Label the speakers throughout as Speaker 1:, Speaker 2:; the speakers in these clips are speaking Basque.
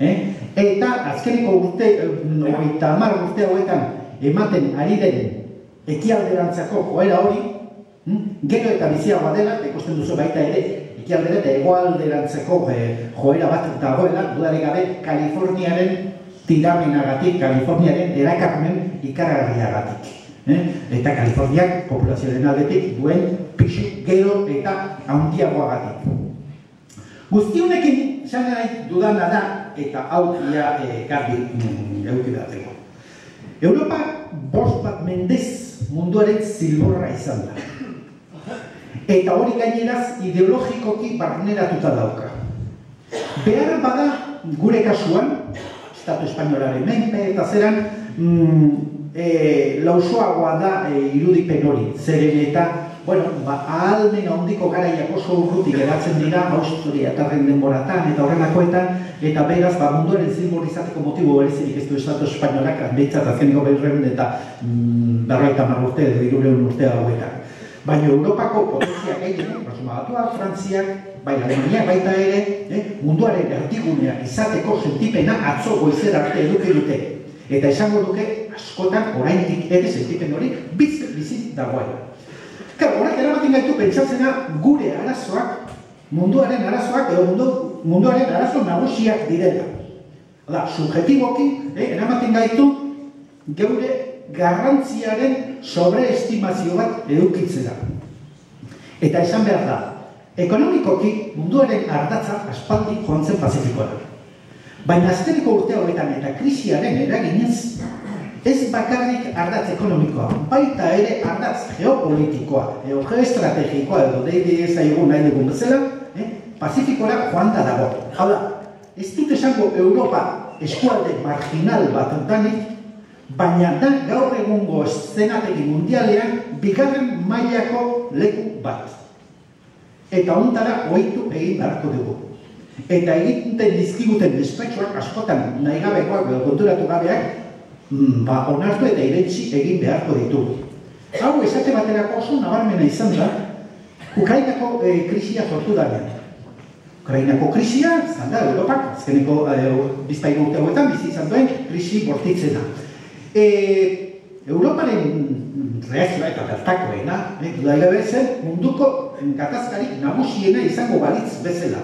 Speaker 1: Eh? Eta azkeneko urte, eta hamar urte hauetan ematen ari den ekialderantzako joera hori, hm? gero eta biziagoa dela, ikusten duzu baita ere, ekialdera eta egoalderantzeko eh, joera bat dagoela, dudarik gabe, Kaliforniaren tiramenagatik, Kaliforniaren erakarmen ikaragarriagatik. Eh? Eta Kaliforniak populazioaren aldetik duen pixu gero eta handiagoagatik. Guzti honekin, dudana da, eta hau ia e, garbi mm, eukidatzeko. Europa bost bat mendez munduaren zilborra izan da. Eta hori gaineraz ideologikoki barneratuta dauka. Behar bada gure kasuan, Estatu Espainolaren menpe eta zeran, mm, e, lausoagoa da e, irudipen hori, zeren eta bueno, ba, ahalmen ondiko garaiak oso urruti geratzen dira, Austria eta denboratan eta horrenakoetan, eta beraz, ba, munduaren zilbor izateko motibo berezirik ez du Estatu Espainolak, behitzat azkeniko berreun eta mm, berroita marrurte edo irureun urte hauetan. Baina Europako potentzia gehien, Batua, Frantziak, bai Alemania baita ere, eh, munduaren erdigunea izateko sentipena atzo goizer arte eduki dute. Eta esango duke, askotan oraindik ere sentipen hori bizit bizit dagoen. Klar, horrek eramaten gaitu pentsatzena gure arazoak, munduaren arazoak, edo mundu, munduaren arazo nagusiak direla. Oda, subjetiboki, eh, eramaten gaitu geure garrantziaren sobreestimazio bat edukitzera. Eta esan behar da, ekonomikoki munduaren ardatza aspaldi joan zen pazifikoa. Baina azteriko urte horretan eta krisiaren eraginez, ez bakarrik ardatz ekonomikoa, baita ere ardatz geopolitikoa, edo geoestrategikoa, edo deide ez aigun nahi dugun bezala, eh? Pazifikora joan da dago. Hau da, ez dut esango Europa eskualde marginal bat danik, baina da gaur egungo eszenategi mundialean bigarren mailako leku bat. Eta ontara oitu egin beharko dugu. Eta egiten dizkiguten despetxoak askotan nahi gabekoak konturatu gabeak Mm, ba, onartu eta irentzi egin beharko ditugu. Hau, esate baterako oso nabarmena izan da, Ukrainako e, krisia sortu danean. Ukrainako krisia, izan da, Europak, azkeneko e, bizpain urte hauetan, bizi izan duen krisi bortitzena. E, Europaren reakzioa eta bertakoena, e, dudaila bezen, munduko gatazkarik nagusiena izango balitz bezala.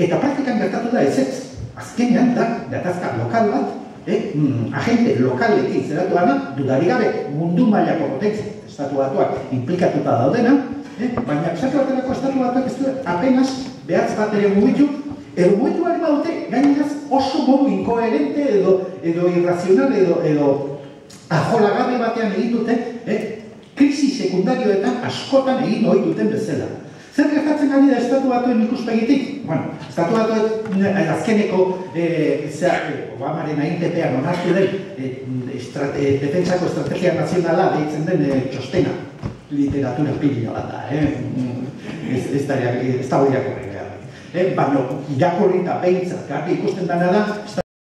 Speaker 1: Eta praktikan gertatu da ez ez, azkenean da gatazka lokal bat, eh, mm, agente lokalekin zeratu gana, dudari gabe mundu mailako potentzia estatu batuak implikatuta daudena, eh, baina esatu baterako estatu batuak ez du apenas behatz bat ere mugitu, edo mugitu bari baute gaineraz oso modu inkoherente edo, edo irrazional edo, edo aholagabe batean egin dute, eh, krisi sekundarioetan askotan egin hori duten bezala. Zer gertatzen ari da estatu batuen ikuspegitik? Bueno, estatu batuen eh, azkeneko eh, eh, Obamaren ahintepean onartu den eh, estrate, defensako estrategia nazionala deitzen den eh, txostena literatura pila bat da, eh? Ez, ez da, ez da eh, baina irakurri eta behintzat, garbi ikusten dena da,